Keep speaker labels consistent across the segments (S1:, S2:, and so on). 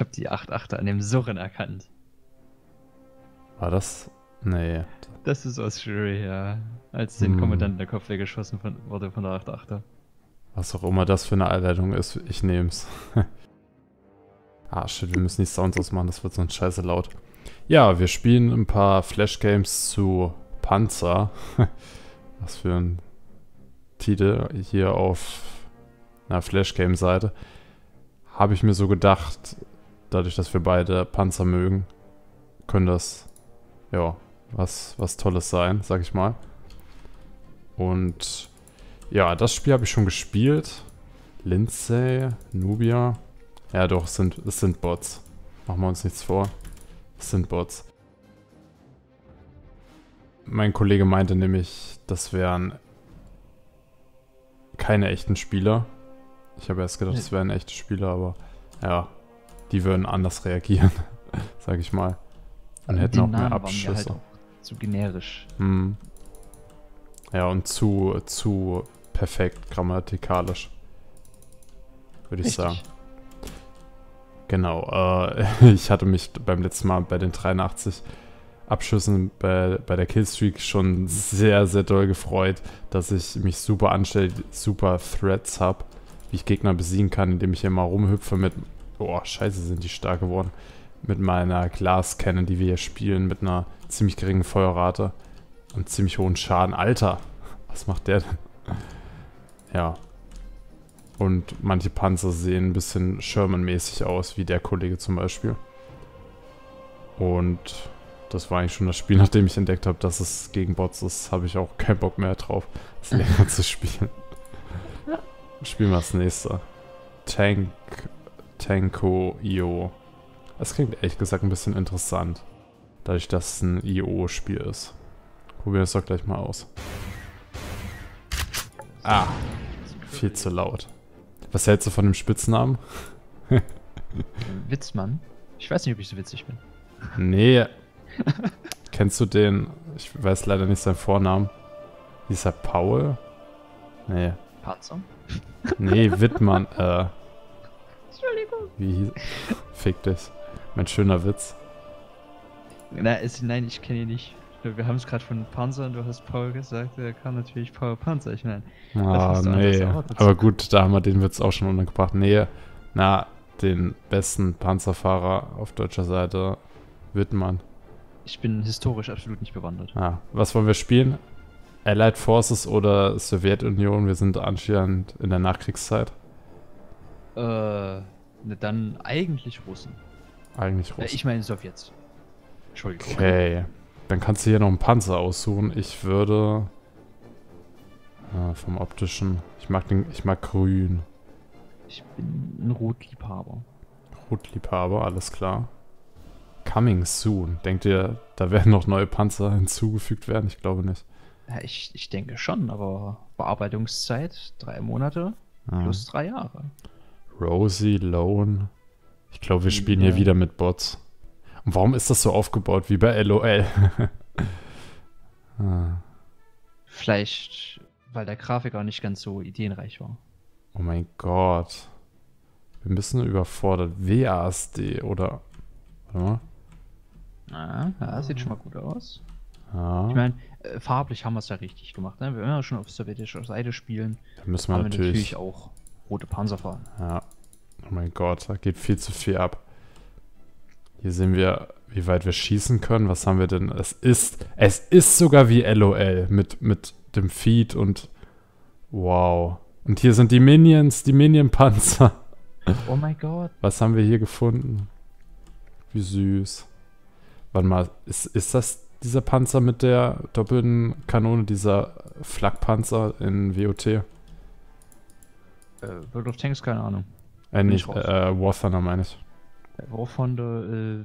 S1: Ich habe die 8-8er an dem Surren erkannt.
S2: War das? Nee.
S1: Das ist aus Jury, ja. Als den
S2: Hm.
S1: Kommandanten der Kopf weggeschossen von, wurde von der 8-8er.
S2: Was auch immer das für eine Einleitung ist, ich nehm's. ah, shit, wir müssen die Sounds ausmachen, das wird sonst scheiße laut. Ja, wir spielen ein paar Flash-Games zu Panzer. Was für ein Titel hier auf einer Flash-Game-Seite. Habe ich mir so gedacht, dadurch, dass wir beide Panzer mögen, könnte das, ja, was, was Tolles sein, sag ich mal. Und ja, das Spiel habe ich schon gespielt. Lindsay, Nubia. Ja, doch, es sind, es sind Bots. Machen wir uns nichts vor. Es sind Bots. Mein Kollege meinte nämlich, das wären keine echten Spieler. Ich habe erst gedacht, das wären echte Spieler, aber ja, die würden anders reagieren, sag ich mal. Und hätten
S1: Die
S2: auch mehr
S1: Namen mir
S2: Abschüsse.
S1: Halt auch zu generisch.
S2: Hm. Ja, und zu, zu perfekt grammatikalisch. Würde ich
S1: Richtig.
S2: sagen. Genau. Äh, ich hatte mich beim letzten Mal bei den 83 Abschüssen bei, bei der Killstreak schon sehr, sehr doll gefreut, dass ich mich super anstelle, super Threads habe, wie ich Gegner besiegen kann, indem ich hier mal rumhüpfe mit. Boah, scheiße, sind die stark geworden. Mit meiner Glascannon, die wir hier spielen, mit einer ziemlich geringen Feuerrate und ziemlich hohen Schaden. Alter, was macht der denn? Ja. Und manche Panzer sehen ein bisschen Sherman-mäßig aus, wie der Kollege zum Beispiel. Und das war eigentlich schon das Spiel, nachdem ich entdeckt habe, dass es gegen Bots ist, habe ich auch keinen Bock mehr drauf, es länger zu spielen. Spielen wir das nächste. Tank, Tanko IO. Das klingt ehrlich gesagt ein bisschen interessant. Dadurch, dass es ein IO-Spiel ist. Probieren wir es doch gleich mal aus. Ah, viel zu laut. Was hältst du von dem Spitznamen?
S1: Witzmann. Ich weiß nicht, ob ich so witzig bin.
S2: Nee. Kennst du den? Ich weiß leider nicht seinen Vornamen. Hieß er Paul? Nee.
S1: Panzer?
S2: Nee, Wittmann. Äh. Wie hieß. Fick dich. Mein schöner Witz.
S1: Na, es, nein, ich kenne ihn nicht. Wir haben es gerade von Panzer und du hast Paul gesagt, er kann natürlich Paul Panzer. Ich meine,
S2: Ah, nee. Aber gut, da haben wir den Witz auch schon untergebracht. Nee, na, den besten Panzerfahrer auf deutscher Seite, Wittmann.
S1: ich bin historisch absolut nicht bewandert.
S2: Ah, was wollen wir spielen? Allied Forces oder Sowjetunion? Wir sind anscheinend in der Nachkriegszeit.
S1: Äh, ne, dann eigentlich Russen.
S2: Eigentlich
S1: Äh,
S2: Russland.
S1: ich meine Sowjets. Entschuldigung.
S2: Okay. Dann kannst du hier noch einen Panzer aussuchen. Ich würde. Ah, vom optischen. Ich mag den. Ich mag grün.
S1: Ich bin ein Rotliebhaber.
S2: Rotliebhaber, alles klar. Coming soon. Denkt ihr, da werden noch neue Panzer hinzugefügt werden? Ich glaube nicht.
S1: Ja, ich, ich denke schon, aber Bearbeitungszeit drei Monate
S2: Ah.
S1: plus drei Jahre.
S2: Rosie, Lone. Ich glaube, wir spielen hier
S1: Ja.
S2: wieder mit Bots. Und warum ist das so aufgebaut wie bei LOL? ah.
S1: Vielleicht, weil der Grafiker nicht ganz so ideenreich war.
S2: Oh mein Gott. Ein bisschen überfordert. WASD oder. Warte mal.
S1: Ah, ja, sieht schon mal gut aus.
S2: Ja,
S1: Ich meine, äh, farblich haben wir es ja richtig gemacht. Ne? Wir werden ja schon auf sowjetischer Seite spielen.
S2: da müssen wir
S1: haben wir
S2: natürlich.
S1: natürlich auch rote Panzer fahren.
S2: Ja. Oh mein Gott, da geht viel zu viel ab. Hier sehen wir, wie weit wir schießen können. Was haben wir denn? Es ist, es ist sogar wie LOL mit, mit dem Feed und wow. Und hier sind die Minions, die Minion-Panzer.
S1: Oh mein Gott.
S2: Was haben wir hier gefunden? Wie süß. Warte mal, ist, ist das dieser Panzer mit der doppelten Kanone, dieser Flakpanzer in WOT? Äh,
S1: World of Tanks, keine Ahnung.
S2: Äh, nicht, äh, War Thunder meine ich.
S1: Wovon der äh,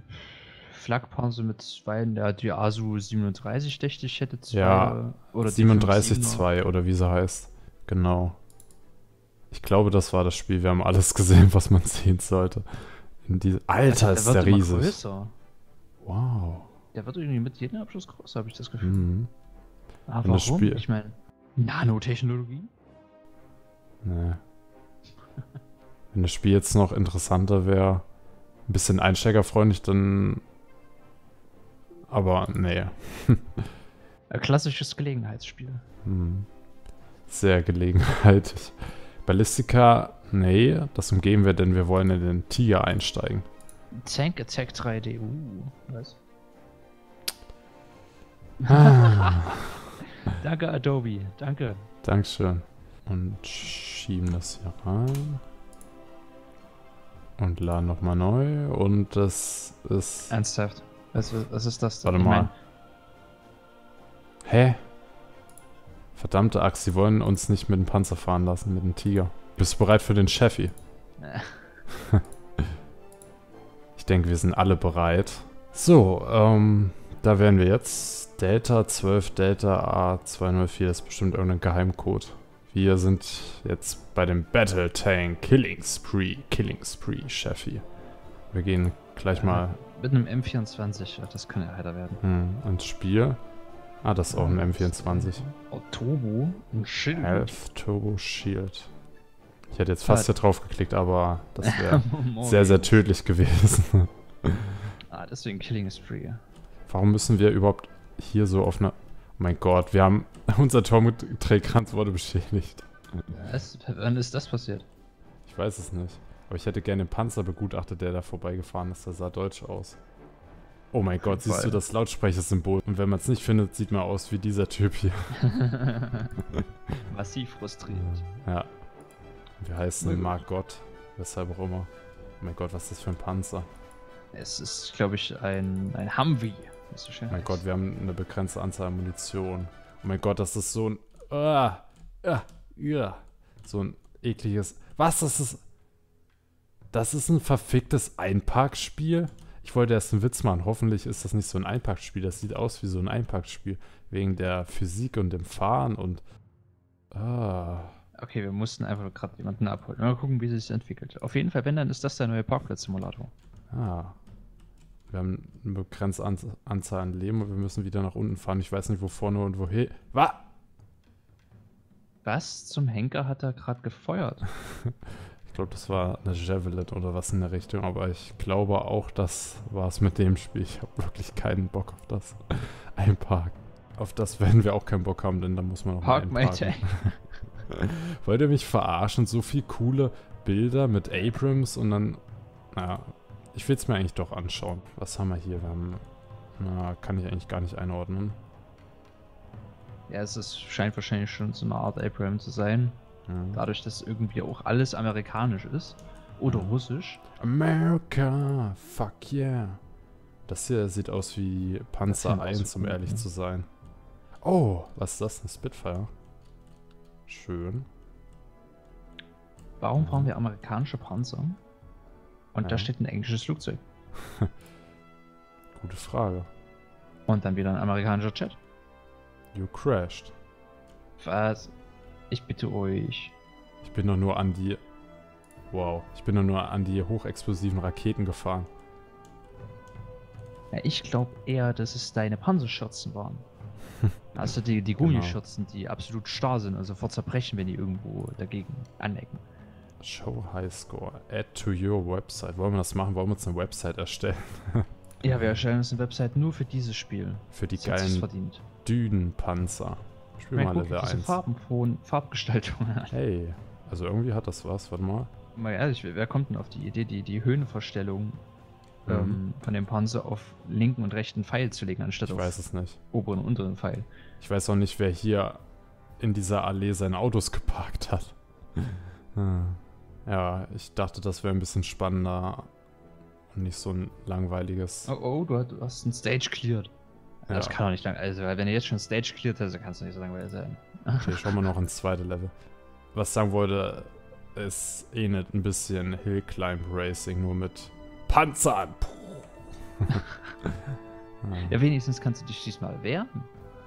S1: Flakpanzer mit zwei, ja, die ASU 37 dachte ich hätte zwei.
S2: Ja,
S1: oder die 57er.
S2: 37-2 oder wie sie heißt. Genau. Ich glaube, das war das Spiel. Wir haben alles gesehen, was man sehen sollte. Diese Alter, ist
S1: der
S2: riesig.
S1: größer.
S2: Wow.
S1: Der wird irgendwie mit jedem Abschluss größer, habe ich das Gefühl.
S2: Mhm.
S1: Aber
S2: das
S1: warum?
S2: Spiel-
S1: Ich meine, Nanotechnologie?
S2: Nee. Wenn das Spiel jetzt noch interessanter wäre, ein bisschen einsteigerfreundlich, dann. Aber nee.
S1: Ein klassisches Gelegenheitsspiel.
S2: Hm. Sehr gelegenheitlich. Ballistica, nee, das umgehen wir, denn wir wollen in den Tiger einsteigen.
S1: Tank Attack 3D, uh, was?
S2: Ah,
S1: Danke, Adobe, danke.
S2: Dankeschön. Und schieben das hier rein. Und laden nochmal neu. Und das ist.
S1: Ernsthaft. Was, was ist das?
S2: Warte
S1: Ich
S2: mal.
S1: mein,
S2: Hä? Verdammte Axt, sie wollen uns nicht mit dem Panzer fahren lassen, mit dem Tiger. Bist du bereit für den Chefi?
S1: äh,
S2: Ich denke, wir sind alle bereit. So, ähm, da wären wir jetzt. Delta 12 Delta A204, das ist bestimmt irgendein Geheimcode. Wir sind jetzt bei dem Battle Tank Killing Spree, Killing Spree, Chefi. Wir gehen gleich mal
S1: Mit einem M24, ja, das kann ja heiter werden.
S2: hm, ins Spiel. Ah, das ist auch ein M24.
S1: Oh, Turbo, ein Schild.
S2: Health Turbo Shield. Ich hätte jetzt fast hier drauf geklickt, aber das wäre
S1: Morgen.
S2: sehr, sehr tödlich gewesen.
S1: Ah, deswegen Killing Spree.
S2: Warum müssen wir überhaupt hier so auf einer... Oh mein Gott, wir haben... Unser Turmträgkranz wurde beschädigt.
S1: Was? Wann ist das passiert?
S2: Ich weiß es nicht. Aber ich hätte gerne den Panzer begutachtet, der da vorbeigefahren ist. Der sah deutsch aus. Oh mein Gott, siehst du
S1: Fall.
S2: das Lautsprechersymbol? Und wenn man es nicht findet, sieht man aus wie dieser Typ hier.
S1: Massiv frustrierend.
S2: Ja. Wir heißen. Mark Gott. Weshalb auch immer. Oh mein Gott, was ist das für ein Panzer?
S1: Es ist, glaube ich, ein, ein Humvee. so
S2: Oh mein
S1: heißt.
S2: Gott, wir haben eine begrenzte Anzahl an Munition. Oh mein Gott, das ist so ein. Ah, ah, ja. So ein ekliges. Was? Das ist. Das ist ein verficktes Einparkspiel? Ich wollte erst einen Witz machen. Hoffentlich ist das nicht so ein Einparkspiel. Das sieht aus wie so ein Einparkspiel. Wegen der Physik und dem Fahren und. Ah.
S1: Okay, wir mussten einfach gerade jemanden abholen. Mal gucken, wie sich entwickelt. Auf jeden Fall, wenn, dann ist das der neue Parkplatz-Simulator.
S2: Ah. Wir haben eine begrenzte An Anzahl an Leben und wir müssen wieder nach unten fahren. Ich weiß nicht, wo vorne und woher. Was?
S1: Was zum Henker hat er gerade gefeuert?
S2: Ich glaube, das war eine Javelin oder was in der Richtung, aber ich glaube auch, das war es mit dem Spiel. Ich habe wirklich keinen Bock auf das Einparken. Auf das werden wir auch keinen Bock haben, denn da muss man auch mal
S1: Park my
S2: einparken. Wollt ihr mich verarschen? So viel coole Bilder mit Abrams und dann... Naja, ich will es mir eigentlich doch anschauen. Was haben wir hier? Wir haben... Na, kann ich eigentlich gar nicht einordnen.
S1: Ja, es ist, scheint wahrscheinlich schon so eine Art Abraham zu sein.
S2: Ja.
S1: Dadurch, dass irgendwie auch alles amerikanisch ist. Oder
S2: Mhm.
S1: russisch.
S2: America, fuck yeah. Das hier sieht aus wie Panzer
S1: sieht aus
S2: 1, um ehrlich zu sein. Oh, was ist das? Eine Spitfire? Schön.
S1: Warum fahren wir amerikanische Panzer? Und
S2: Ja.
S1: da steht ein englisches Flugzeug.
S2: Gute Frage.
S1: Und dann wieder ein amerikanischer Jet.
S2: You crashed.
S1: Was? Ich bitte euch.
S2: Ich bin doch nur an die... Wow. Ich bin doch nur an die hochexplosiven Raketen gefahren.
S1: Ja, ich glaube eher, dass es deine Panzerschürzen waren. Also die, die
S2: Genau.
S1: Gummischürzen, die absolut starr sind und sofort zerbrechen, wenn die irgendwo dagegen anecken.
S2: Show High Score. Add to your website. Wollen wir das machen? Wollen wir uns eine Website erstellen?
S1: Ja, wir erstellen uns eine Website nur für dieses Spiel.
S2: Für die
S1: Das
S2: geilen. Dünenpanzer. Spiel mal Level
S1: diese
S2: 1.
S1: farbenfrohen Farbgestaltungen.
S2: Hey. Also irgendwie hat das was. Warte mal.
S1: Mal ehrlich, wer kommt denn auf die Idee, die, die Höhenverstellung
S2: Mhm.
S1: ähm, von dem Panzer auf linken und rechten Pfeil zu legen, anstatt
S2: Ich
S1: auf oberen und unteren Pfeil?
S2: Ich weiß auch nicht, wer hier in dieser Allee seine Autos geparkt hat. Hm. Ja, ich dachte, das wäre ein bisschen spannender und nicht so ein langweiliges.
S1: Oh, oh, du hast, du hast einen Stage cleared.
S2: Ja.
S1: Das kann doch nicht lang. Also, weil wenn du jetzt schon Stage cleared hast, dann kannst du nicht so langweilig sein.
S2: Okay, schauen wir noch ins zweite Level. Was ich sagen wollte, es ähnelt ein bisschen Hill Climb Racing, nur mit Panzern.
S1: Ja, wenigstens kannst du dich diesmal wehren.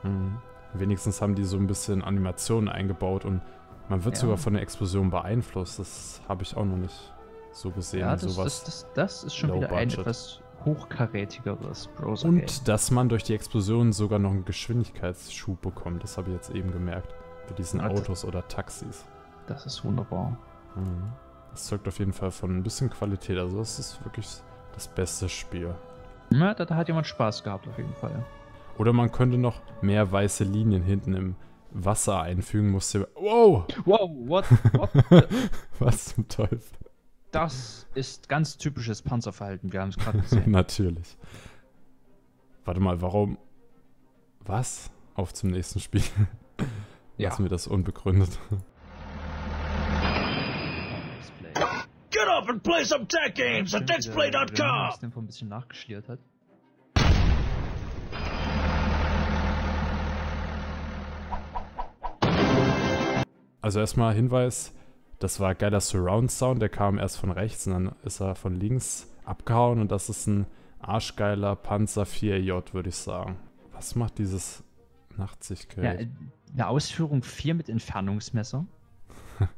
S2: Mhm. Wenigstens haben die so ein bisschen Animationen eingebaut und man wird
S1: Ja.
S2: sogar von der Explosion beeinflusst. Das habe ich auch noch nicht so gesehen.
S1: Ja, das,
S2: sowas.
S1: das, das, das ist schon wieder ein
S2: budget.
S1: etwas hochkarätigeres Browser. Game.
S2: Und dass man durch die Explosion sogar noch einen Geschwindigkeitsschub bekommt. Das habe ich jetzt eben gemerkt. Bei diesen
S1: Ja,
S2: Autos oder Taxis.
S1: Das ist wunderbar.
S2: Mhm. Das zeugt auf jeden Fall von ein bisschen Qualität. Also das ist wirklich, das beste Spiel.
S1: Ja, da, da hat jemand Spaß gehabt auf jeden Fall.
S2: Oder man könnte noch mehr weiße Linien hinten im Wasser einfügen. Musste. Wow!
S1: Wow, what? what?
S2: Was zum Teufel?
S1: das ist ganz typisches Panzerverhalten. Wir haben es gerade gesehen.
S2: Natürlich. Warte mal, warum? Was? Auf zum nächsten Spiel.
S1: Ja.
S2: Lassen wir das unbegründet.
S3: Get up and play some tech games at dexplay.com!
S1: Den vor ein bisschen nachgeschliert hat.
S2: Also erstmal Hinweis, das war geiler Surround Sound, der kam erst von rechts und dann ist er von links abgehauen und das ist ein arschgeiler Panzer 4J, würde ich sagen. Was macht dieses
S1: Ja,
S2: Nachtsichtgerät?
S1: äh, eine Ausführung 4 mit Entfernungsmesser.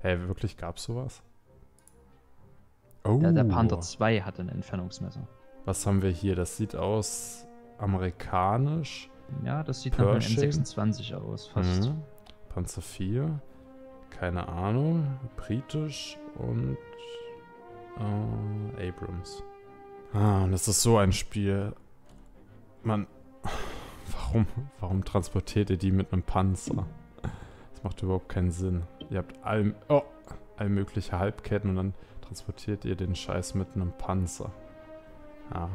S2: Hey, wirklich gab's sowas? Oh,
S1: Der, der Panther 2 hatte ein Entfernungsmesser.
S2: was haben wir hier? Das sieht aus amerikanisch.
S1: Ja, das sieht nach einem
S2: Pershing?
S1: M26 aus, fast.
S2: Mhm. Panzer 4. Keine Ahnung. Britisch und äh, Abrams. Ah, und das ist so ein Spiel. Man. Warum, warum transportiert ihr die mit einem Panzer? Das macht überhaupt keinen Sinn. Ihr habt all, oh, all mögliche Halbketten und dann transportiert ihr den Scheiß mit einem Panzer. Ja.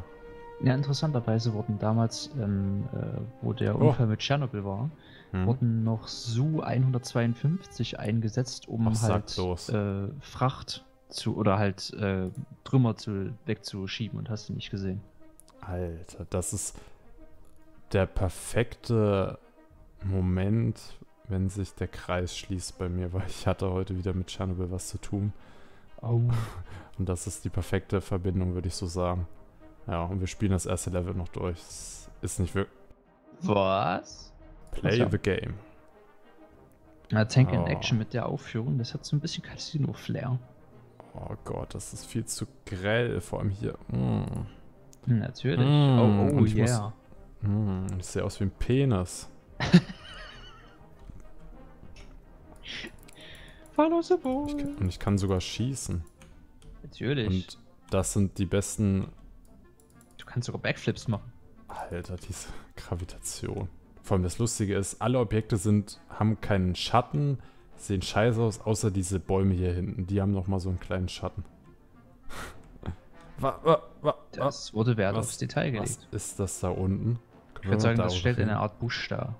S1: Ja, interessanterweise wurden damals, ähm, äh, wo der
S2: Oh.
S1: Unfall mit Tschernobyl war,
S2: Hm.
S1: wurden noch Su-152 eingesetzt, um
S2: Ach,
S1: halt äh, Fracht zu oder halt äh, Trümmer zu, wegzuschieben und hast du nicht gesehen.
S2: Alter, das ist der perfekte Moment, wenn sich der Kreis schließt bei mir, weil ich hatte heute wieder mit Tschernobyl was zu tun.
S1: Oh.
S2: Und das ist die perfekte Verbindung, würde ich so sagen. Ja, und wir spielen das erste Level noch durch. Es ist nicht wirklich.
S1: Was?
S2: Play the game.
S1: Na, Tank in
S2: Oh.
S1: Action mit der Aufführung, das hat so ein bisschen Casino-Flair.
S2: Oh Gott, das ist viel zu grell, vor allem hier. Mm.
S1: Natürlich.
S2: Mm,
S1: oh, oh,
S2: ich muss-
S1: yeah.
S2: Mm, das sieht aus wie ein Penis. Ich und ich kann sogar schießen.
S1: Natürlich.
S2: Und das sind die besten
S1: kannst sogar Backflips machen.
S2: Alter, diese Gravitation. Vor allem das Lustige ist, alle Objekte sind, haben keinen Schatten, sehen scheiße aus, außer diese Bäume hier hinten. Die haben nochmal so einen kleinen Schatten. wa, wa, wa,
S1: Das wurde Wert
S2: was-
S1: aufs Detail
S2: was
S1: gelegt.
S2: ist das da unten?
S1: Ich würde sagen, das stellt eine
S2: Art.
S1: Busch dar.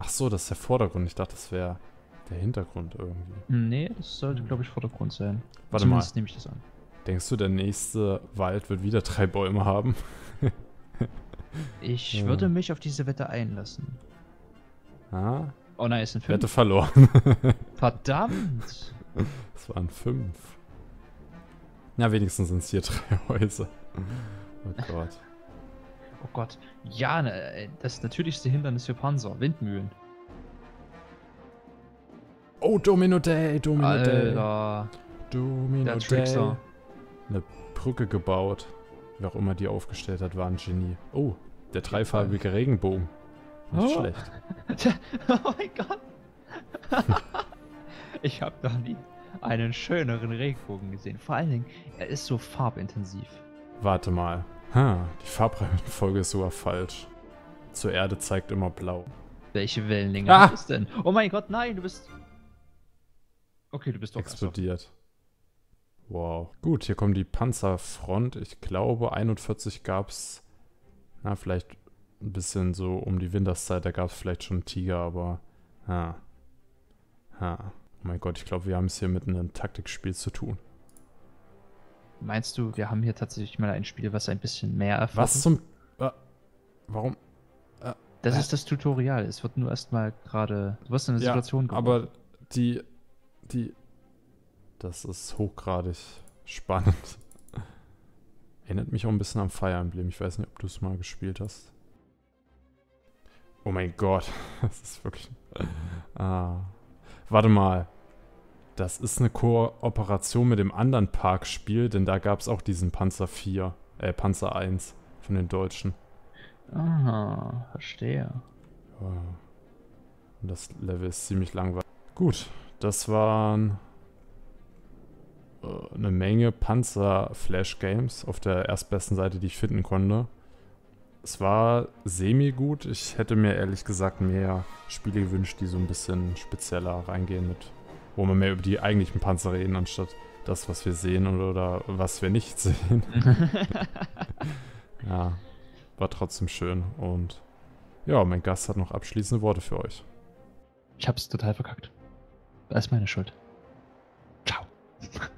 S2: Ach so, das ist der Vordergrund. Ich dachte, das wäre der Hintergrund irgendwie.
S1: Nee, das sollte, glaube ich, Vordergrund sein.
S2: Warte
S1: Zumindest nehme ich das an.
S2: Denkst du, der nächste Wald wird wieder drei Bäume haben?
S1: Ich
S2: Ja.
S1: würde mich auf diese Wette einlassen.
S2: Ah,
S1: Oh nein, es sind fünf.
S2: Wette verloren.
S1: Verdammt!
S2: Es waren fünf. Ja, wenigstens sind es hier drei Häuser. Oh Gott.
S1: Oh Gott. Ja, ne, äh, das natürlichste Hindernis für Panzer. Windmühlen.
S2: Oh, Domino Day, Domino Day.
S1: Alter.
S2: Domino
S1: Der
S2: Day.
S1: Trickster.
S2: Eine Brücke gebaut. Wer auch immer die aufgestellt hat, war ein Genie. Oh, der dreifarbige Regenbogen. Nicht
S1: Oh.
S2: schlecht.
S1: oh mein Gott. ich habe noch nie einen schöneren Regenbogen gesehen. Vor allen Dingen, er ist so farbintensiv.
S2: Warte mal. Ha, die Farbreihenfolge ist sogar falsch. Zur Erde zeigt immer blau.
S1: Welche Wellenlänge
S2: Ah!
S1: es denn? Oh mein Gott, nein, du bist. Okay, du bist doch
S2: Explodiert. Wow. Gut, hier kommt die Panzerfront. Ich glaube, 41 gab es, na, vielleicht ein bisschen so um die Winterszeit, da gab es vielleicht schon Tiger, aber, ha. Ha. Oh mein Gott, ich glaube, wir haben es hier mit einem Taktikspiel zu tun.
S1: Meinst du, wir haben hier tatsächlich mal ein Spiel, was ein bisschen mehr erfordert?
S2: Was zum... Äh, warum?
S1: Das ist das Tutorial. Es wird nur erstmal gerade. Du wirst in eine
S2: Ja,
S1: Situation gebracht.
S2: aber die... Die... Das ist hochgradig spannend. Erinnert mich auch ein bisschen am Fire Emblem. Ich weiß nicht, ob du es mal gespielt hast. Oh mein Gott. Das ist wirklich... Ah. Warte mal. Das ist eine Kooperation mit dem anderen Parkspiel, denn da gab es auch diesen Panzer 4, äh, Panzer 1 von den Deutschen.
S1: Aha, verstehe.
S2: Ja. Und das Level ist ziemlich langweilig. Gut, das waren eine Menge Panzer-Flash-Games auf der erstbesten Seite, die ich finden konnte. Es war semi-gut. Ich hätte mir ehrlich gesagt mehr Spiele gewünscht, die so ein bisschen spezieller reingehen mit, wo wir mehr über die eigentlichen Panzer reden, anstatt das, was wir sehen oder, oder was wir nicht sehen. ja, war trotzdem schön. Und ja, mein Gast hat noch abschließende Worte für euch.
S1: Ich hab's total verkackt. Das ist meine Schuld. Ciao.